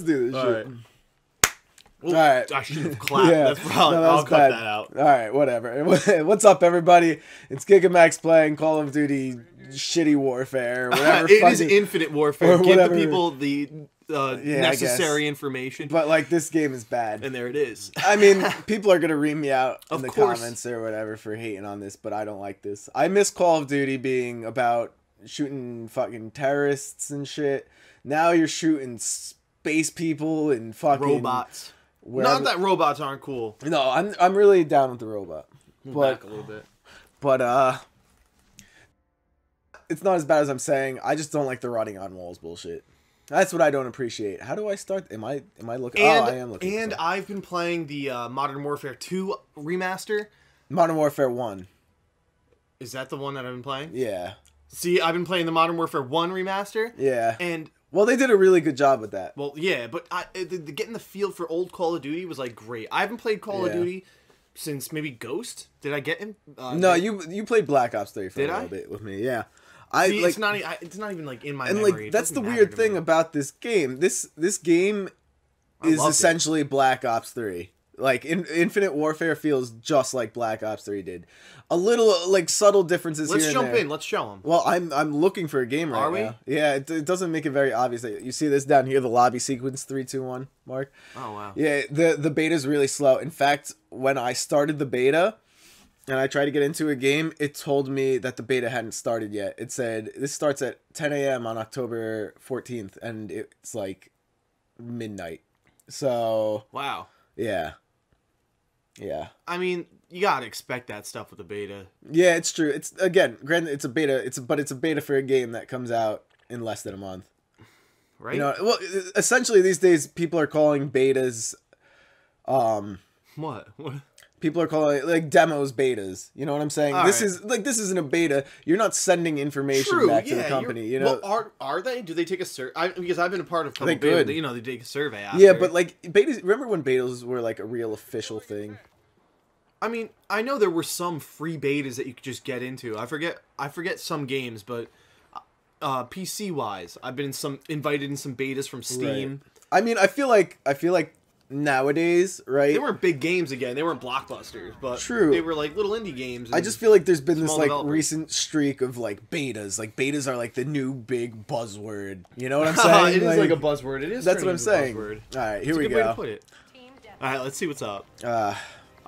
Let's do this All shit. right. All right. I should have clapped. Yeah, That's probably. no, that I'll was cut bad. that out. All right, whatever. What's up, everybody? It's Gigamax playing Call of Duty Shitty Warfare. Whatever. it is fucking- infinite warfare. Give whatever. the people the uh, Yeah, necessary information, But like this game is bad. and there it is. I mean, people are gonna ream me out in Of the course. comments or whatever for hating on this, but I don't like this. I miss Call of Duty being about shooting fucking terrorists and shit. Now you're shooting space people and fucking Robots. wherever- Not that robots aren't cool. No, I'm I'm really down with the robot, Move but back a little bit. but uh, it's not as bad as I'm saying. I just don't like the rotting on walls bullshit. That's what I don't appreciate. How do I start? Am I am I looking? And oh, I am looking. and. I've been playing the uh, Modern Warfare 2 remaster. Modern Warfare One. Is that the one that I've been playing? Yeah, See, I've been playing the Modern Warfare 1 remaster, yeah. and Well, they did a really good job with that. well, yeah, but I the, the, getting the feel for old Call of Duty was like great. I haven't played Call of Duty since maybe Ghost. Did I get him? Uh, No, did- you you played Black Ops Three for a I? little bit with me. Yeah, I See, like it's not. I, it's not even like in my and memory. like that's the weird thing me. about this game. This this game I is loved it. essentially Black Ops Three. Like in, Infinite Warfare feels just like Black Ops Three did. A little like subtle differences. Let's here and jump in. Let's show them. Well, I'm I'm looking for a game right Are we? now. Yeah, it, it doesn't make it very obvious. That You see this down here, the lobby sequence three two one mark. Oh wow. Yeah, the the beta is really slow. In fact, when I started the beta and I tried to get into a game, it told me that the beta hadn't started yet. It said this starts at 10 a.m. on October 14th, and it's like midnight. So Wow. yeah, yeah, I mean, you gotta expect that stuff with a beta. yeah. It's true. It's again, granted, it's a beta. It's a, but it's a beta for a game that comes out in less than a month. Right? You know, well, essentially these days people are calling betas, um, what? What? people are calling it like demos betas you know what i'm saying All this right. is like this isn't a beta you're not sending information True. back yeah. to the company you know Well, are are they? Do they take a survey? I, because I've been a part of. a couple beta. You know, they take a survey. After. yeah but like betas remember when betas were like a real official thing I mean, I know there were some free betas that you could just get into. I forget. I forget some games, but uh, PC wise, I've been in some invited in some betas from Steam. i mean i feel like i feel like nowadays right They weren't big games again. They weren't blockbusters, but True. They were like little indie games. I just feel like there's been this like developers. recent streak of like betas. Like betas are like the new big buzzword. You know what I'm saying? it is like, a buzzword. It is. That's what I'm saying. buzzword. All right, here It's a we good way to go. put it. All right, let's see what's up. Uh,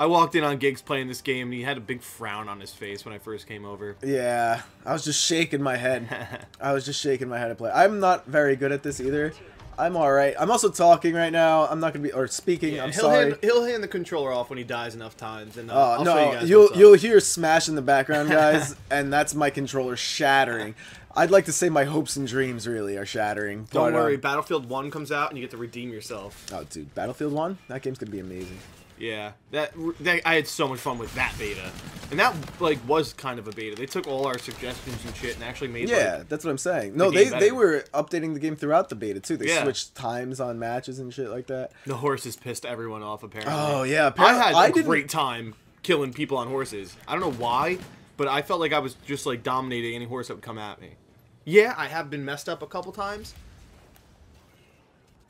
I walked in on Gigs playing this game, and he had a big frown on his face when I first came over. yeah, I was just shaking my head. I was just shaking my head to play. I'm not very good at this either. I'm all right. I'm also talking right now. I'm not gonna be or speaking. I'm he'll sorry. Hand, he'll hand the controller off when he dies enough times, and uh, Oh I'll show you no, guys you'll you'll hear smash in the background, guys, and that's my controller shattering. I'd like to say my hopes and dreams really are shattering. Don't but, uh, worry, Battlefield One comes out, and you get to redeem yourself. oh, dude, Battlefield One. That game's gonna be amazing. Yeah, that, that I had so much fun with that beta, and that like was kind of a beta. They took all our suggestions and shit, and actually made Yeah, like, that's what I'm saying. No, the they they were updating the game throughout the beta too. They Yeah. switched times on matches and shit like that. the horses pissed everyone off. Apparently. Oh yeah, I had I a didn't- great time killing people on horses. I don't know why, but I felt like I was just like dominating any horse that would come at me. Yeah, I have been messed up a couple times.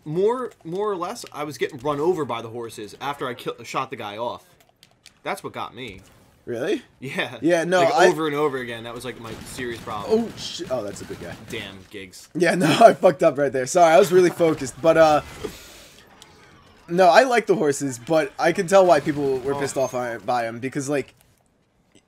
More, more or less, I was getting run over by the horses after I kill, shot the guy off. That's what got me. Really? Yeah. Yeah, no, Like, I- over and over again. That was like my serious problem. Oh shit! Oh, that's a good guy. Damn gigs. Yeah, no, I fucked up right there. Sorry, I was really focused, but uh, no, I like the horses, but I can tell why people were pissed Oh. off by them because like,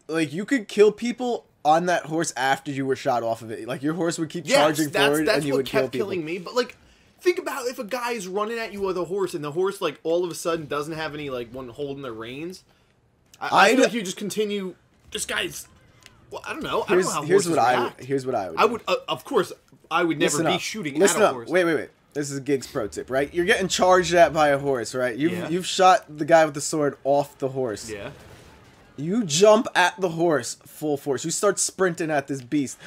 like you could kill people on that horse after you were shot off of it. Like your horse would keep Yes, charging that's, forward, that's and you would kill kept people. killing me. But like, think about if a guy is running at you with a horse, and the horse like all of a sudden doesn't have any like one holding their reins. I, I, feel like you just continue. This guy's. Well, I don't know. I Here's don't know how here's what I would, here's what I would. I do. would, uh, of course, I would never Listen be up. shooting Listen at a up. horse. Wait, wait, wait. This is a Gigs pro tip, right? You're getting charged at by a horse, right? You've Yeah. you've shot the guy with the sword off the horse. Yeah. You jump at the horse full force. You start sprinting at this beast.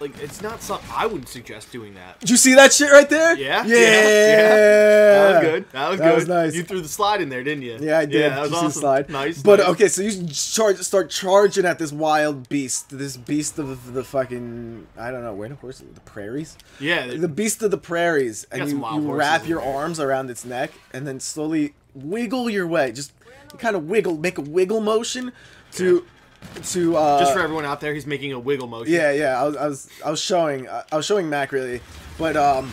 Like it's not something I wouldn't suggest doing that. Did you see that shit right there? Yeah, Yeah. yeah, yeah. That was good. That was That good. was nice. You threw the slide in there, didn't you? Yeah, I did. Yeah, that was Did you see awesome. the slide? Nice. But nice. okay, so you charge, start charging at this wild beast, this beast of the fucking I don't know where the horse the prairies, Yeah. the beast of the prairies, and you, you wrap your arms around its neck and then slowly wiggle your way, just kind of wiggle, make a wiggle motion to to uh, Just for everyone out there, he's making a wiggle motion. yeah, yeah. I was, I was, I was showing, I was showing Mac really, but um,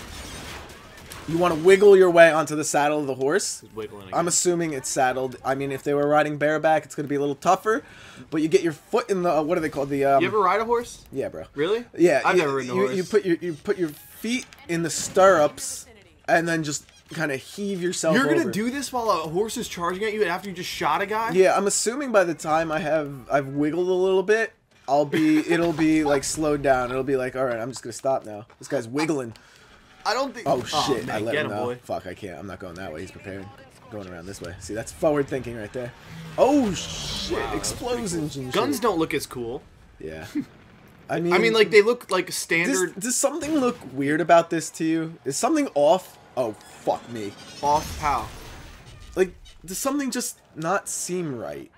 you want to wiggle your way onto the saddle of the horse. He's wiggling. Again. I'm assuming it's saddled. I mean, if they were riding bareback, it's gonna be a little tougher. But you get your foot in the what are they called? The um, you ever ride a horse? yeah, bro. Really? Yeah, I've you, never ridden a you, horse. You put your you put your feet in the stirrups, and then just kind of heave yourself. You're gonna over. do this while a horse is charging at you after you just shot a guy? Yeah, I'm assuming by the time I have I've wiggled a little bit, I'll be it'll be like slowed down. It'll be like, all right, I'm just gonna stop now. This guy's wiggling. I don't think. Oh, oh shit! man, I let him him, know. boy. Fuck! I can't. I'm not going that way. He's prepared. Going around this way. See, that's forward thinking right there. Oh shit! Wow, Explosions and Guns shit. don't look as cool. Yeah. I mean, I mean, like they look like Does, standard does something look weird about this to you? Is something off? Oh fuck me! off how. Like, does something just not seem right?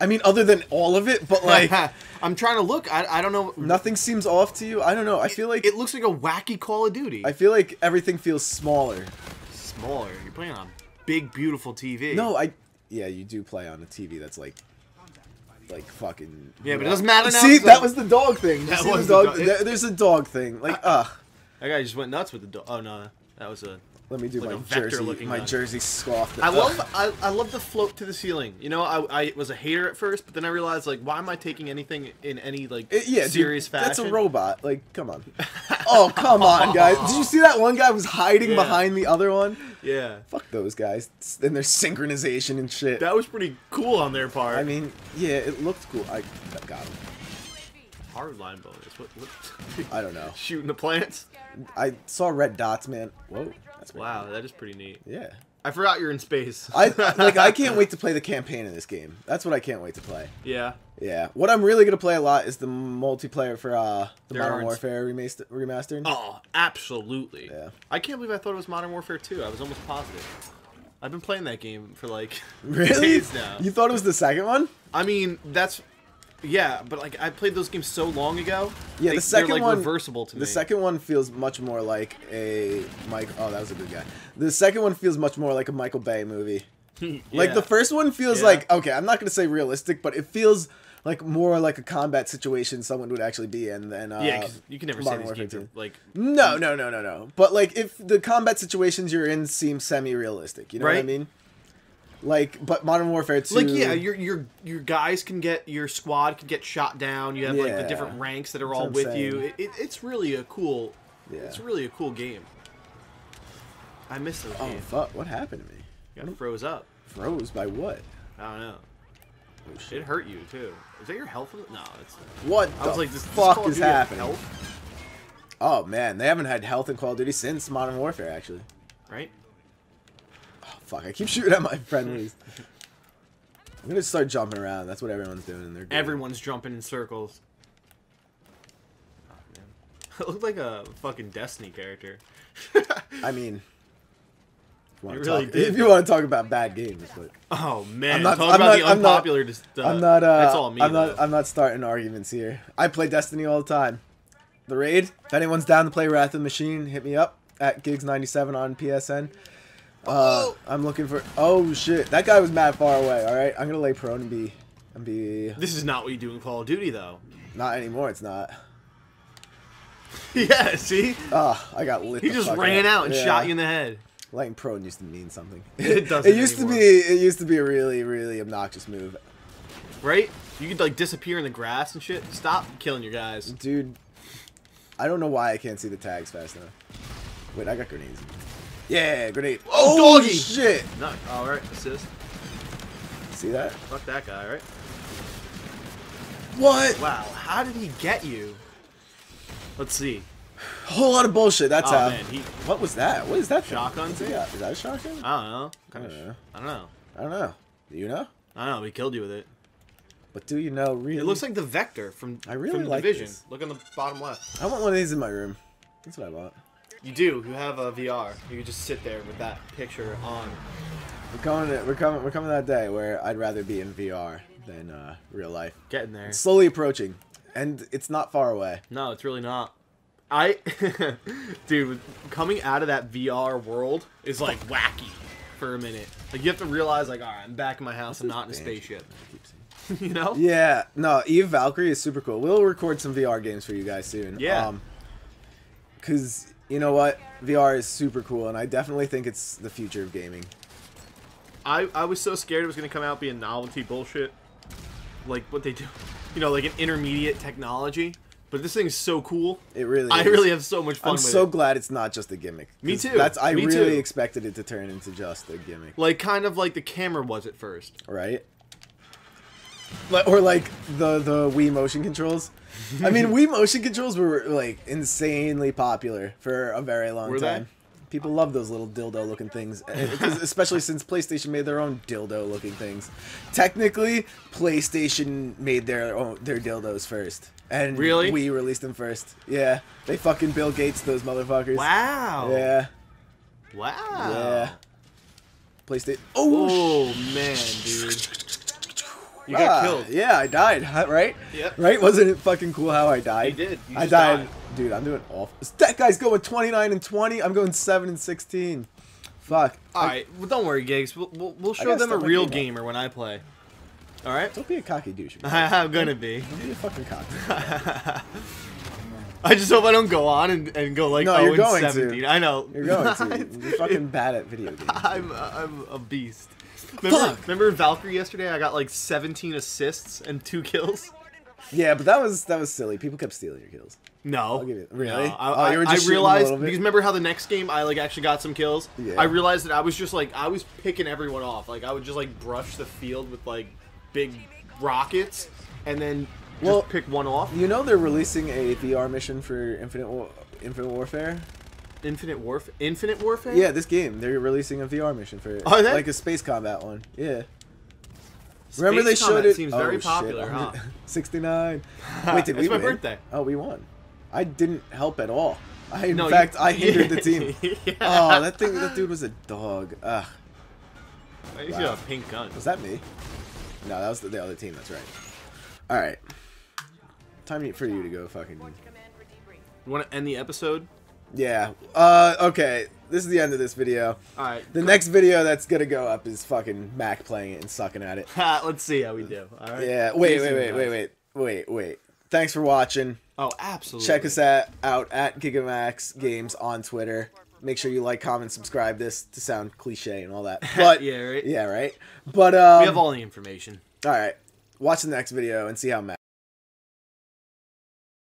I mean, other than all of it, but like I'm trying to look. I, I don't know. nothing seems off to you. I don't know. I feel like It looks like a wacky Call of Duty. I feel like everything feels smaller. Smaller. You're playing on big, beautiful TV. No, I. Yeah, you do play on a TV that's like, like fucking. Yeah, but it doesn't matter now, See, that was the dog thing. That was the the dog. dog- there's a dog thing. Like, uh, ugh. That guy just went nuts with the. Do- oh no, that was a. Let me do Like my jersey. looking My gun. jersey scoff. I love I, I love the float to the ceiling. You know, I, I was a hater at first, but then I realized like, why am I taking anything in any like It- yeah, dude, serious fashion? That's a robot. Like, come on. oh, come on, guys. Did you see that one guy was hiding Yeah. behind the other one? Yeah, Fuck those guys and their synchronization and shit. that was pretty cool on their part. I mean, yeah, it looked cool. I got him. Hard line bonus. What? what? I don't know. Shooting the plants. I saw red dots, man. Whoa, that's. Wow, that is pretty neat. Yeah. I forgot you're in space. I like. I can't wait to play the campaign in this game. That's what I can't wait to play. yeah. Yeah. What I'm really gonna play a lot is the multiplayer for uh the There Modern Warfare remastered. remastered. Oh, absolutely. Yeah. I can't believe I thought it was Modern Warfare 2. I was almost positive. I've been playing that game for like really? days now. You thought it was the second one? I mean, that's yeah, but like I played those games so long ago. Yeah, they, the second they're, like, one reversible to The me. second one feels much more like a Mike. Oh, that was a good guy. The second one feels much more like a Michael Bay movie. Like the first one feels Yeah. like okay. I'm not gonna say realistic, but it feels like more like a combat situation someone would actually be in than uh, Yeah, you can never say Modern these Warfare games are like No, no, no, no, no. But like, if the combat situations you're in seem semi-realistic, you know what I mean? Like, but Modern Warfare Two. like yeah, your your your guys can get your squad can get shot down. You have like the Yeah. different ranks that are all what I'm with saying. you. It, it, it's really a cool. Yeah. It's really a cool game. I miss those Oh games. fuck! What happened to me? Got froze up. Froze by what? I don't know. Oh shit! It hurt you too. Is that your health? No, it's. What I the was like, this, this fuck Call of is Duty happening? Health, Oh man, they haven't had health in Call of Duty since Modern Warfare. Actually, right? Fuck! I keep shooting at my friendlies. I'm gonna start jumping around. That's what everyone's doing in their game. Everyone's jumping in circles. Oh, man. It looked like a fucking Destiny character. I mean, if you, really talk, did, if you want to talk about bad games, but Oh man, I'm not- talk I'm about not- the I'm not- unpopular. dis- uh, I'm not. Uh, that's all me. I'm though. not. I'm not starting arguments here. I play Destiny all the time. The raid. If anyone's down to play Wrath of the Machine, hit me up at gigs97 on PSN. Uh, Oh. I'm looking for. Oh shit! That guy was mad far away. All right, I'm gonna lay prone and be, and be. This is not what you do in Call of Duty, though. Not anymore. It's not. yeah, see, Ah, I got lit. he just ran up. out and Yeah. shot you in the head. Laying prone used to mean something. It doesn't it used anymore. to be. It used to be a really, really obnoxious move, Right? You could like disappear in the grass and shit. Stop killing your guys. dude. I don't know why I can't see the tags fast enough. Wait, I got grenades. Yeah, grenade. Oh, doggy! shit! No, all right, assist. See that? Fuck that guy, right? What? Wow, how did he get you? Let's see. A whole lot of bullshit. That's Oh how. man, he. What was that? What is that? Shotgun thing? Is that a shotgun? I don't know. I don't know. I don't know. I don't know. Do you know? I don't know. We killed you with it. But do you know really? It looks like the Vector from I really from the like Division. this. Look on the bottom left. I want one of these in my room. That's what I want. You do. You have a VR. You can just sit there with that picture on. We're coming. To, we're coming. We're coming that day where I'd rather be in VR than uh, real life. Getting there. It's slowly approaching, and it's not far away. No, it's really not. I, dude, coming out of that VR world is like wacky for a minute. Like you have to realize, like, all right, I'm back in my house. I'm not in a spaceship. you know? Yeah, no, Eve Valkyrie is super cool. We'll record some VR games for you guys soon. Yeah. Um, Cause you know what, VR is super cool, and I definitely think it's the future of gaming. I I was so scared it was gonna come out being novelty bullshit, like what they do, you know, like an intermediate technology. But this thing's so cool. It really. I is. really have so much fun I'm so it. glad it's not just a gimmick. Me too. That's I Me really too. expected it to turn into just a gimmick, Like kind of like the camera was at first. right? Or like the the Wii motion controls. I mean, Wii motion controls were like insanely popular for a very long Were they? time. People love those little dildo looking things, eh, especially since PlayStation made their own dildo looking things. Technically, PlayStation made their own their dildos first, and Really? Wii released them first. Yeah, they fucking Bill Gates those motherfuckers. Wow. Yeah, Wow. yeah. PlayStation. Oh, Oh man, dude. You got Ah, killed. Yeah, I died. Right? Yep. Right? Wasn't it fucking cool how I died? You did. You I died. died. Dude, I'm doing awful. That guy's going 29 and 20. I'm going 7 and 16. Fuck. All I- right. Well, don't worry, Gigs. We'll, we'll, we'll show them a real up. gamer when I play. All right. Don't be a cocky douche. I'm gonna be. Don't be a fucking cocky. I just hope I don't go on and, and go like No, 0 you're going to. 17. I know. You're going to. You're fucking bad at video games. I'm I'm a beast. Remember, remember Valkyrie yesterday? I got like 17 assists and two kills. Yeah, but that was that was silly. People kept stealing your kills. No, I'll give you- really? No. I, Oh, you were just I realized because remember how the next game I like actually got some kills. Yeah. I realized that I was just like I was picking everyone off. Like I would just like brush the field with like big rockets, and then just Well- pick one off. You know they're releasing a VR mission for Infinite War- Infinite Warfare. Infinite Warf Infinite Warfare. Yeah, this game they're releasing a VR mission for it. Are they? like a space combat one. Yeah. Space Remember they showed it. Seems oh, very shit. popular, huh? 69. Wait, did we It's my win? birthday. Oh, we won. I didn't help at all. I, in No, you- fact, I hindered the team. yeah. Oh, that thing, that dude was a dog. Ugh. I used wow. a pink gun. Was that me? No, that was the, the other team. That's right. All right. Time for you to go fucking. You want to end the episode? Yeah. Uh. Okay. This is the end of this video. All right. The next video that's gonna go up is fucking Mac playing it and sucking at it. Let's see how we do. All right. Yeah. Wait. Wait. Wait. Wait. Wait. Wait. Wait. Thanks for watching. Oh, absolutely. Check us at, out at Gigamax Games on Twitter. Make sure you like, comment, subscribe. This to sound cliche and all that, but Yeah, right? yeah, right. But um, We have all the information. all right. Watch the next video and see how Mac.